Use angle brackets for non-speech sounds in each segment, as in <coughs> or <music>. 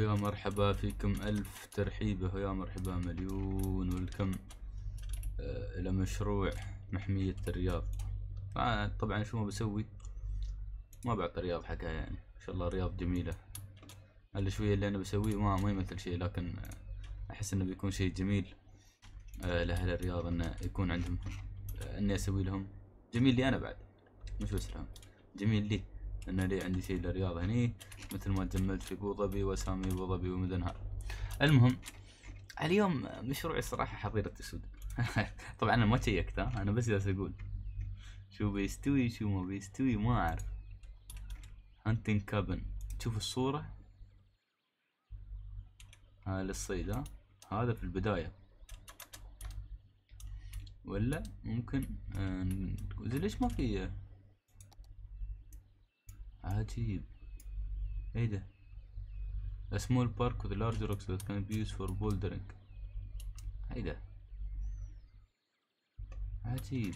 ويا مرحبا فيكم ألف ترحيبة ويا مرحبا مليون والكم آه، إلى مشروع محمية الرياض. آه، طبعا شو ما بسوي؟ ما بعطي الرياض حقها يعني. ما شاء الله الرياض جميلة. هذا شوية اللي أنا بسويه ما ما يمثل شيء لكن أحس إنه بيكون شيء جميل آه، لأهل الرياض إنه يكون عندهم آه، إني أسوي لهم. جميل لي أنا بعد مش بس لهم. جميل لي. إنه لي عندي شيء للرياض هني مثل ما تجملت في أبو ظبي وأسامي أبو ظبي ومدنها المهم اليوم مشروعي صراحة حظيرة أسود <laughs> طبعا أنا ما شيكت ها أنا بس جالس أقول شو بيستوي شو ما بيستوي ما أعرف. hunting cabin تشوف الصورة. هاي للصيد هذا في البداية. ولا ممكن آه، ليش ما في عجيب. إيه ده؟ A small park with large rocks that can be used for bouldering. إيه ده؟ عجيب.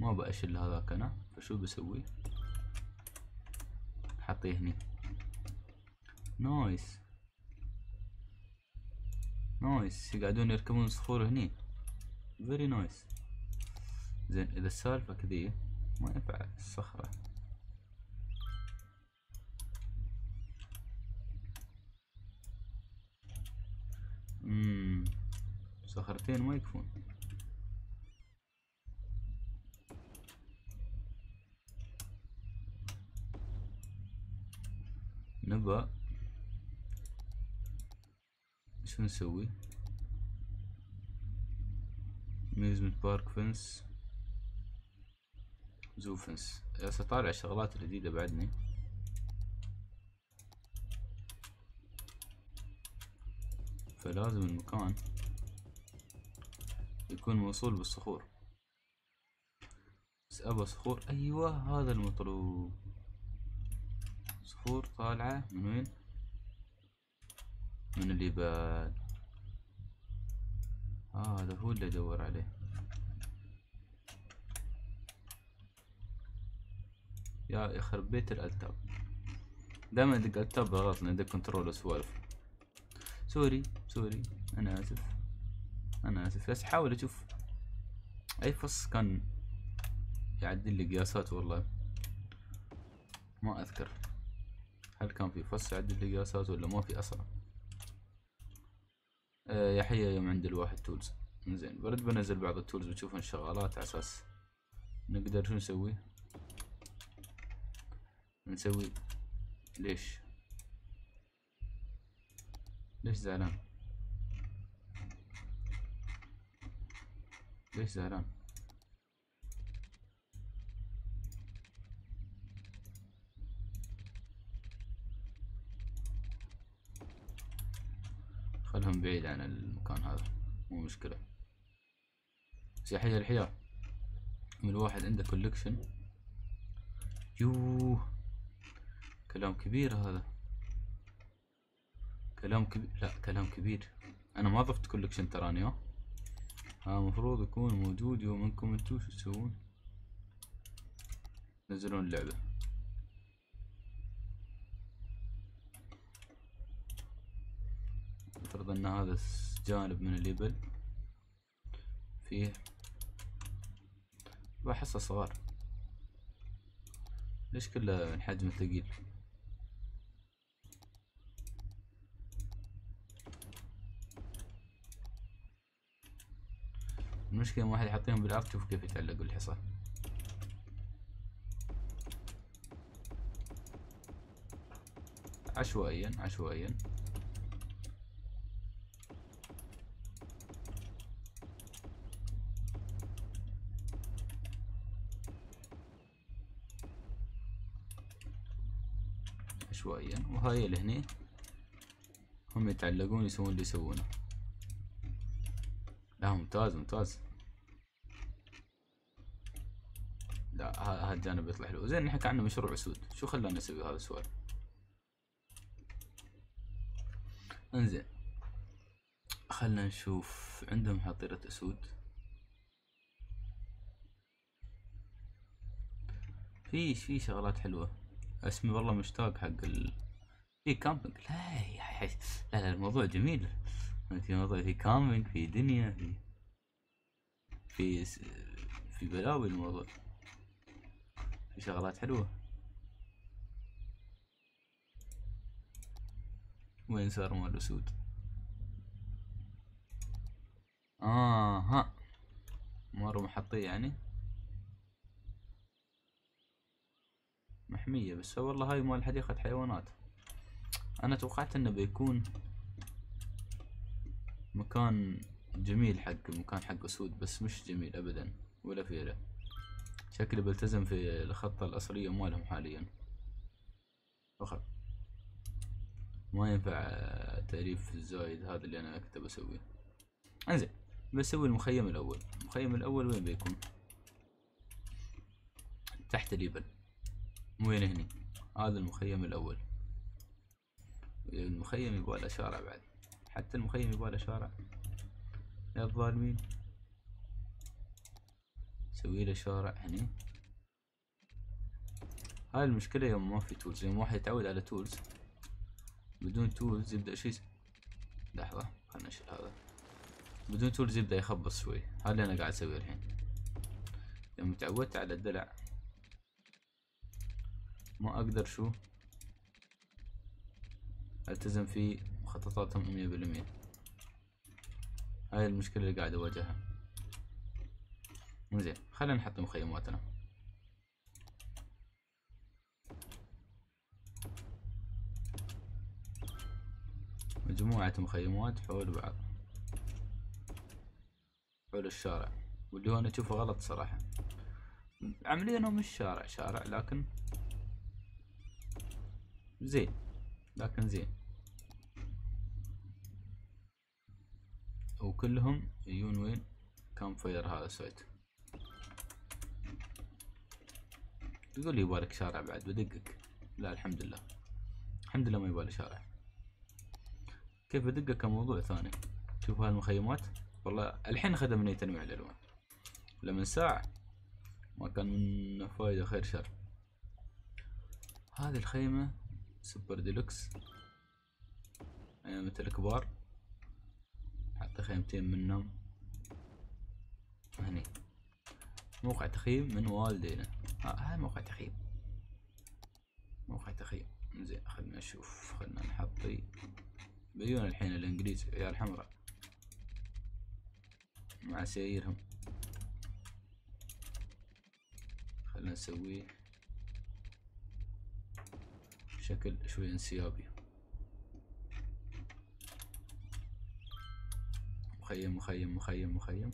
ما بأشل هذاك أنا. فشو بسوي؟ حطيه هني. nice. nice. يقعدون يركبون صخور هني. very nice زين إذا السالفة كذي ما ينفع الصخرة. امم صخرتين ما يكفون. نبى شو نسوي؟ ميزمنت بارك فنس زو فنس جالس اطالع الشغلات الجديدة بعدني. فلازم المكان يكون موصول بالصخور. بس ابى صخور. أيوه هذا المطلوب. صخور طالعة من وين؟ من اليابان. آه هذا هو اللي أدور عليه. يا يخرب بيت ال Alt Tab دائما ادق ال tab غلط لأن ادق control وسوالف sorry sorry أنا آسف. أنا آسف. بس احاول أشوف أي فص كان يعدل لي قياسات والله. ما أذكر. هل كان في فص يعدل لي قياسات ولا ما في؟ أصلا. آه يا حيا يوم عند الواحد tools زين برد بنزل بعض ال tools بتشوفون الشغالات على أساس نقدر شو نسوي؟ نسوي ليش؟ ليش زعلان؟ ليش زعلان؟ خلهم بعيد عن المكان هذا مو مشكلة. بس يا حيا الحياة من الواحد عنده كولكشن يوه. كلام كبير هذا. كلام كبير لا كلام كبير. أنا ما ضفت collection تراني ها ها مفروض يكون موجود يوم أنكم انتو شو تسوون؟ تنزلون اللعبة. افترض أن هذا جانب من اليبل فيه. بحسه صغار ليش كله من حجم ثقيل؟ المشكلة ما واحد يحطيهم بالأرض شوف كيف يتعلقوا الحصى عشوائيا عشوائيا. عشوائيا. وهاي اللي هني. هم يتعلقون يسوون اللي يسوونه. لا ممتاز ممتاز. لا هذا الجانب يطلع حلو. زين نحكي عنه مشروع اسود شو خلانا نسوي هذا السؤال؟ انزين. خلنا نشوف عندهم حظيرة اسود في في شغلات حلوة. اسمي والله مشتاق حق ال... في camping لا يا حي. لا لا الموضوع جميل. في موضوع في camping في دنيا في في. في بلاوي الموضوع. شغلات حلوة. وين صار مال الأسود؟ آه ها مرة محطية يعني. محمية بس. والله هاي مال حديقة حيوانات. أنا توقعت إنه بيكون مكان جميل حق مكان حق أسود بس مش جميل أبدا ولا فيله شكلي بلتزم في الخطة الأصلية مالهم حاليا. فقط ما ينفع تأليف الزايد هذا اللي أنا كنت بسويه إنزين بسوي المخيم الأول. المخيم الأول وين بيكون؟ تحت اليبل وين هني؟ هذا المخيم الأول. المخيم يبغى شارع بعد. حتى المخيم يبغى شارع. يا الظالمين. سوي له شارع هني. هاي المشكلة يوم ما في tools يوم واحد يتعود على tools بدون tools يبدأ شي لحظة خلنا نشيل هذا. بدون tools يبدأ يخبص شوي. هذا اللي أنا قاعد أسويه الحين. يوم تعودت على الدلع ما أقدر شو ألتزم في مخططاتهم مية بالمية. هاي المشكلة اللي قاعد أواجهها. زين خلينا نحط مخيماتنا. مجموعة مخيمات حول بعض. حول الشارع. واللي هو أنا أشوفه غلط صراحة. عاملينه مش شارع شارع لكن زين لكن زين. وكلهم يجون وين؟ كام فاير هذا سويت تقول لي يبالك شارع بعد بدقك لا الحمد لله. الحمد لله ما يبالي شارع. كيف بدقك؟ موضوع ثاني. شوف هالمخيمات والله الحين خدمني تنويع الألوان. لمن ساعة ما كان من فايدة خير شر. هذه الخيمة super deluxe. مثل الكبار. حتى خيمتين منهم. هني. موقع تخييم من والدينا. هاي موقع تخييم. موقع تخييم. زين خلنا نشوف خلنا نحطي بيون الحين الانجليز عيال حمراء. مع سيرهم. خلنا نسويه بشكل شوي انسيابي. مخيم مخيم مخيم مخيم.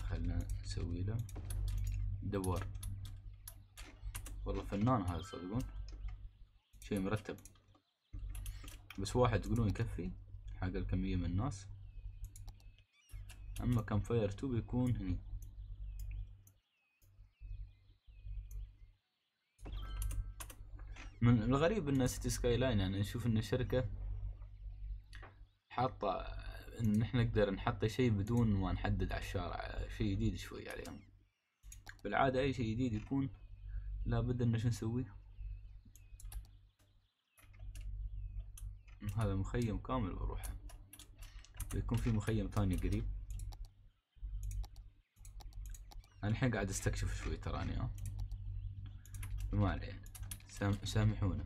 خلنا نسوي له. دوار. والله فنان هذا تصدقون شيء مرتب. بس واحد تقولون يكفي حق الكمية من الناس. أما campfire two بيكون هني. من الغريب إن City Skyline يعني نشوف إن الشركة حاطة إن إحنا نقدر نحط شيء بدون ما نحدد على الشارع شيء جديد شوي عليهم. بالعادة أي شيء جديد يكون لابد ان شو نسوي؟ هذا مخيم كامل بروحه. بيكون في مخيم ثاني قريب. أنا الحين قاعد أستكشف شوي تراني ها. ما عليه سامحونا.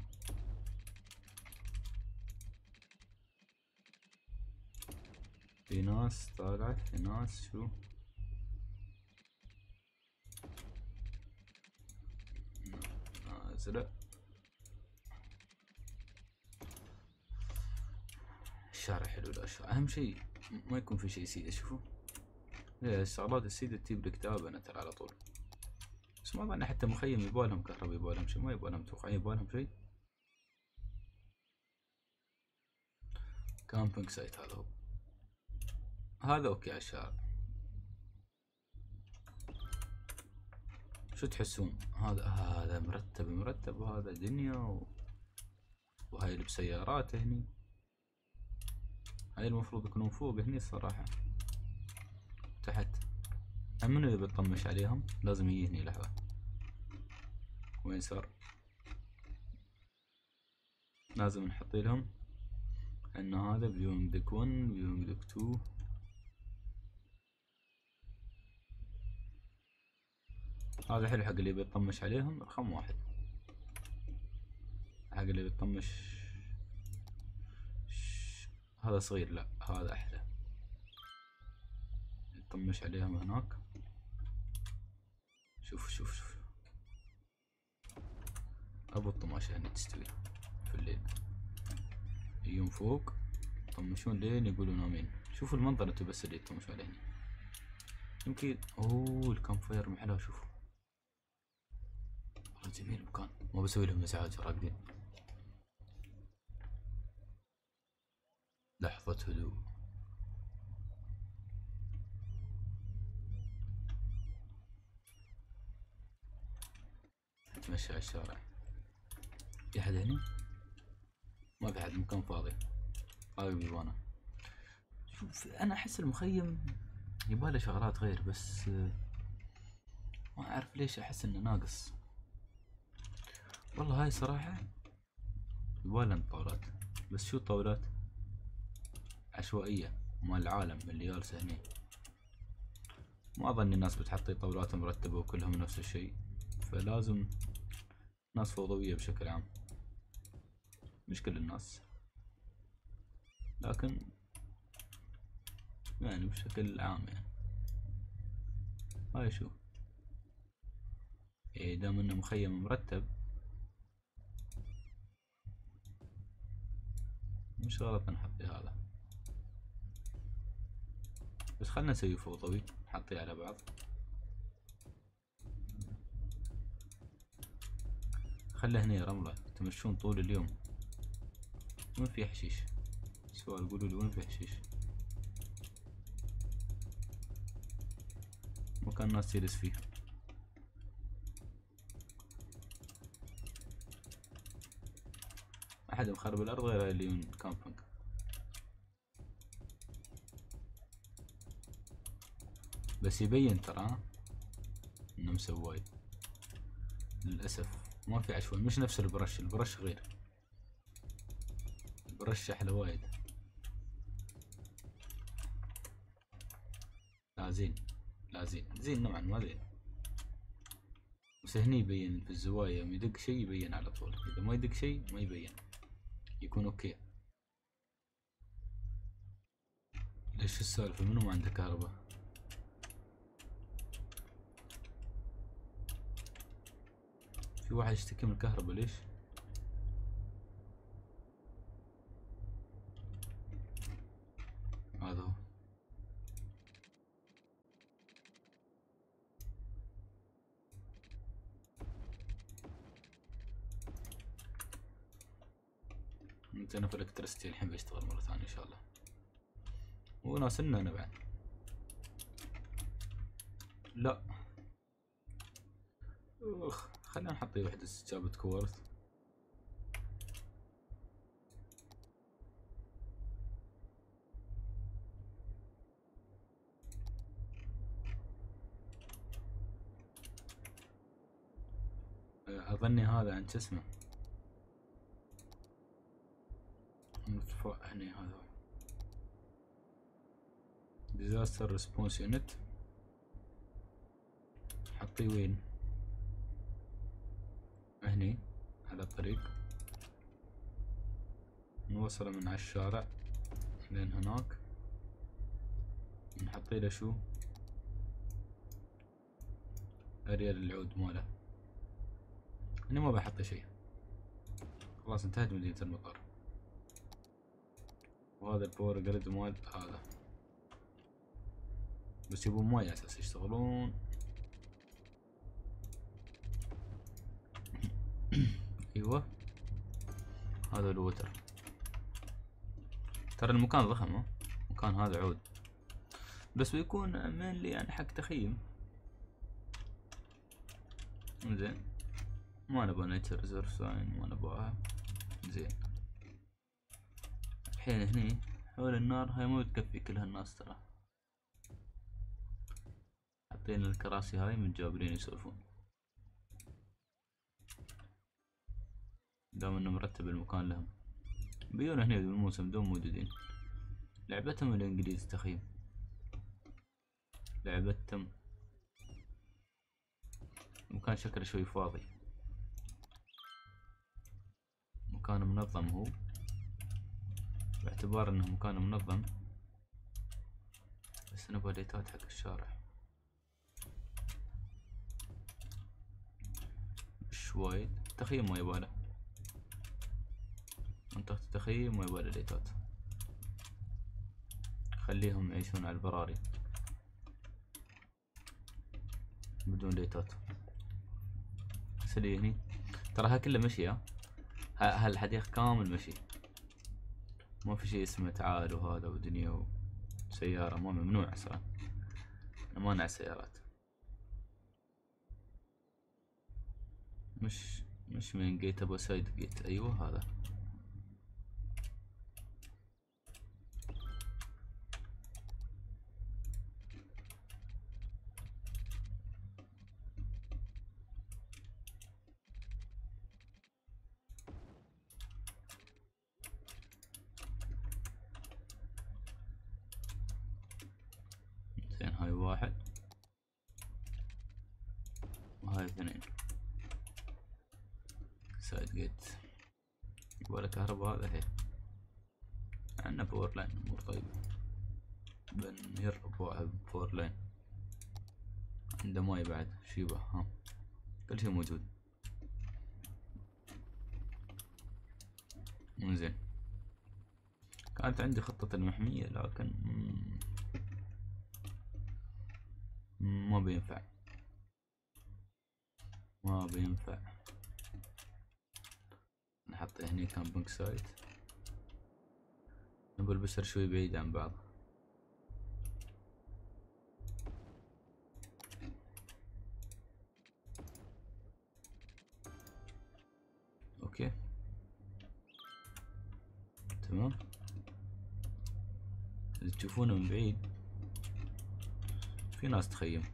في ناس طالعة في ناس شو؟ نازلة الشارع حلو الاشياء أهم شيء ما يكون في شيء سيء شوفوا. الشغلات السيدة تجيب لك أنا ترى على طول. بس ما ظن حتى مخيم يبالهم كهرباء يبالهم شيء ما يبالهم توقع يبالهم شيء. camping site هذا هو. هذا أوكي على الشارع شو تحسون؟ هذا هذا مرتب مرتب وهذا دنيا و... وهاي اللي بسيارات هني. هاي المفروض يكونون فوق هني الصراحة. تحت. منو اللي بتطمش عليهم؟ لازم يجي هني لحظة. وين صار؟ لازم نحط لهم إن هذا viewing deck 1 viewing deck 2 هذا حلو حق اللي بيطمش عليهم رقم واحد. حق اللي بيطمش. هذا صغير لا هذا أحلى. يطمش عليهم هناك. شوف شوف شوف. أبو الطماشة هني تستوي في الليل. يوم فوق يطمشون لين يقولون آمين. شوفوا المنظر انتو بس اللي يطمشوا عليه يمكن أوه الكامفاير محلها شوفوا. جميل المكان ما بسوي لهم ازعاج راقدين. لحظة هدوء. أتمشى على الشارع. في أحد هني؟ ما في أحد المكان فاضي. هذا بيبانا شوف أنا أحس المخيم يباله شغلات غير بس ما أعرف ليش أحس إنه ناقص. والله هاي صراحة يبالها طاولات بس شو الطاولات عشوائية مال العالم اللي جالسة هني. ما أظن الناس بتحطي طاولات مرتبة وكلهم نفس الشيء فلازم ناس فوضوية بشكل عام. مش كل الناس. لكن يعني بشكل عام يعني. هاي شو. إيه دام إنه مخيم مرتب مش غلط نحطي هذا. بس خلنا نسوي فوضوي نحطيه على بعض. خله هنا رملة تمشون طول اليوم. وين في حشيش. سؤال قولوا لي وين في حشيش؟ مكان الناس تجلس فيه. أحد مخرب الأرض غير اللي من كامبينج بس يبين ترى إنه مسوي. للأسف ما في عشوائي مش نفس البرش البرش غير. البرش أحلى وايد. لا زين لا زين زين نوعا ما زين. بس هني يبين في الزوايا يوم يدق شي يبين على طول. إذا ما يدق شي ما يبين. يكون أوكي. ليش السالفة؟ منو ما عنده كهرباء؟ في واحد يشتكي من الكهرباء ليش؟ هذا هو. انت في الكترستي الحين بيشتغل مرة ثانية إن شاء الله. وناسلنا أنا بعد. لا. أخ خلينا نحط وحدة استجابة كوارث أظني هذا عن اسمه؟ نرفع هني هذا. disaster response unit حطيه وين؟ هني على الطريق. نوصله من على الشارع لين هناك. نحطي له شو؟ اريال العود ماله. هني ما بحط شيء. خلاص انتهت مدينة المطار. وهذا ال power grid مال هذا. بس يبون ماي أساس يشتغلون. <coughs> أيوه. هذا ال water ترى المكان ضخم ها؟ المكان هذا عود. بس بيكون mainly يعني حق تخييم زين. ما نبغى nature reserve sign ما نبغاها. زين. الحين هني. حول النار هاي ما بتكفي كل هالناس ترى. حاطين الكراسي هاي متجابرين يسولفون. دام إنه مرتب المكان لهم. بيون هنا بالموسم دوم موجودين. لعبتهم الإنجليز تخيم لعبتهم. مكان شكله شوي فاضي. مكان منظم هو. باعتبار انه مكان منظم. بس نبغى ديتات حق الشارع. مش وايد. تخييم ما يباله. منطقة التخييم ما يباله ديتات خليهم يعيشون على البراري. بدون ديتات سلي هني ترى ها كله مشي ها هالحديقة كامل مشي. ما في شيء اسمه تعال وهذا ودنيا وسيارة. ما ممنوع أصلا. مانع السيارات مش مش من جيت أبو سايد جيت أيوه هذا زين هاي واحد. وهاي اثنين. side gate. ولا كهرباء هذا هي. عندنا power line امور طيبة ب near power line عنده ماي بعد. شيبة. ها. كل شي موجود. زين. كانت عندي خطة المحمية لكن ما بينفع. ما بينفع. نحط هني camping site نبغى البشر شوي بعيد عن بعض. في ناس تخيم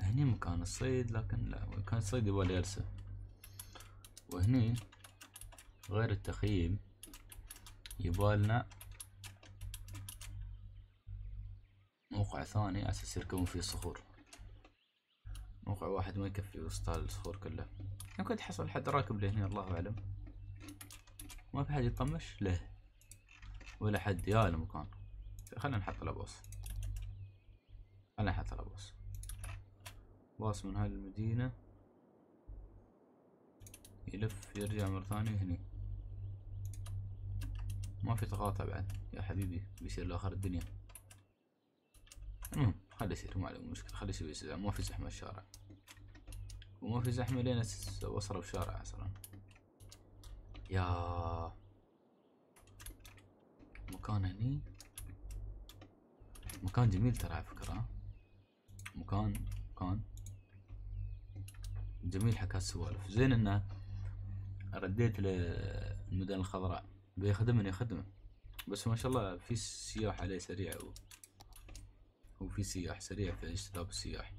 هني مكان الصيد لكن لا مكان الصيد يبغى جلسة وهني غير التخييم يبالنا موقع ثاني أساس يركبون فيه صخور. موقع واحد ما يكفي وسط الصخور كلها يمكن تحصل حد راكب لهنا الله أعلم. ما في حد يطمش؟ له ولا حد يا المكان. خلينا نحط له باص. خلينا نحط له باص. باص من هاي المدينة يلف يرجع مرة ثانية هني. ما في تقاطع بعد. يا حبيبي بيصير لآخر الدنيا. المهم خلي يصير ما عليه مشكلة. خلي يصير ما في زحمة الشارع. وما في زحمة لين وصلوا الشارع أصلا. يا مكان هني. مكان جميل ترى على فكرة. مكان مكان. جميل حق هالسوالف زين إنه رديت للمدن الخضراء. بيخدمني يخدمه. بس ما شاء الله في سياح عليه سريع و... وفي سياح سريع في اجتذاب السياح.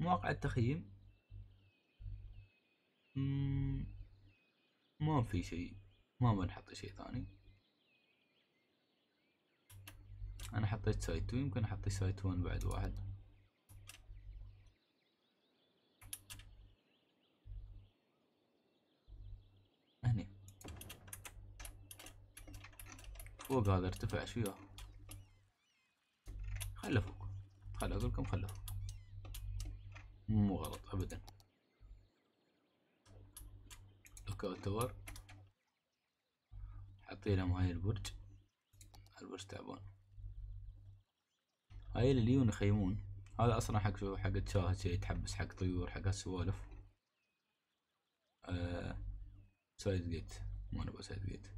مواقع التخييم. ما في شيء. ما بنحط شيء ثاني. أنا حطيت site 2 يمكن أحط site 1 بعد واحد. هني. فوق هذا ارتفع شوية خله فوق. خل أقول لكم خله فوق. مو غلط ابدا. لوك تور حطي لهم هاي البرج البرج تعبان هاي اللي يجون يخيمون. هذا أصلا حق شو؟ حق تشاهد شي يتحبس حق طيور حق هالسوالف. آه سايد جيت. ما نبغى سايد جيت.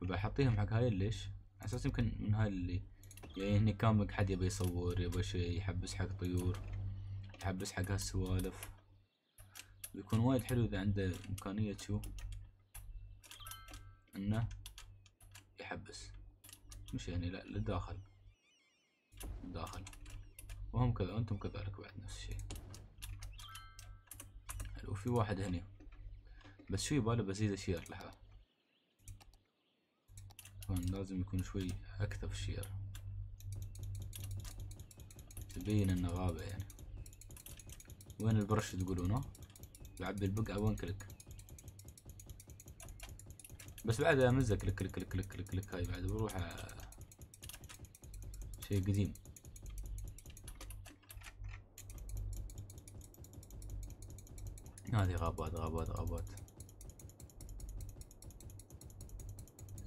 فبحطيهم حق هاي ليش أساس يمكن من هاي اللي يعني هني كامبينج حد يبي يصور يبي شي يحبس حق طيور يحبس حق هالسوالف. بيكون وايد حلو إذا عنده إمكانية شو؟ إنه يحبس. مش يعني لا للداخل. داخل. وهم كذا وأنتم كذلك بعد نفس الشيء. حلو وفي واحد هني بس شو يباله بزيد الشير لها لازم يكون شوي أكثر في الشير. تبين انه غابة يعني. وين البرش تقولونه بعبي البقعة وين كلك بس بعد مزة كلك كلك كلك كلك كلك كلك هاي بعد. بروح شيء قديم. هذه غابات غابات غابات.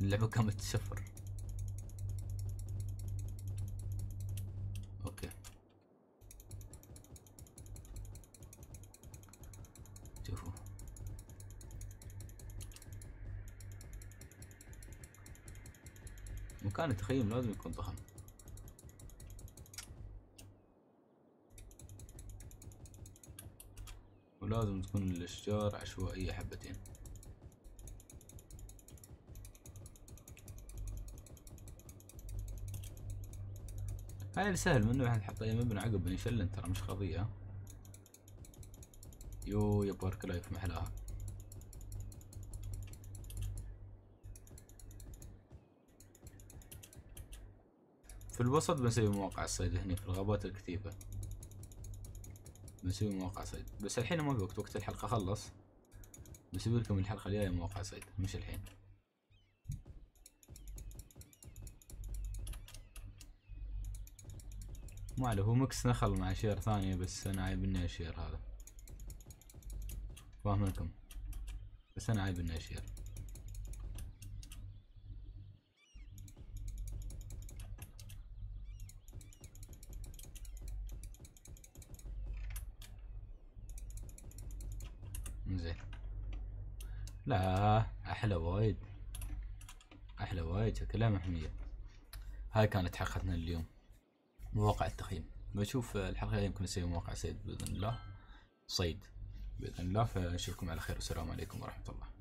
اللعبة قامت صفر. أوكي. شوفوا. مكان التخييم لازم يكون ضخم ولازم تكون الاشجار عشوائية حبتين. هاي سهل منه إحنا نحط اي مبنى عقب بنشلن ترى مش قضية. يو يا Park Life محلاها. في الوسط بنسوي مواقع الصيد هنا في الغابات الكثيفة. بنسوي مواقع صيد. بس الحين ما في وقت وقت الحلقة خلص. بسوي لكم الحلقة الجاية مواقع صيد مش الحين. ما له هو mix نخل مع شير ثانية بس أنا عايب الشير هذا. فاهم لكم؟ بس أنا عايب الشير زين لا أحلى وايد. أحلى وايد شكلها محمية هاي كانت حلقتنا اليوم. مواقع التخييم بشوف الحلقة يمكن نسوي مواقع صيد بإذن الله. صيد بإذن الله. فنشوفكم على خير. والسلام عليكم ورحمة الله.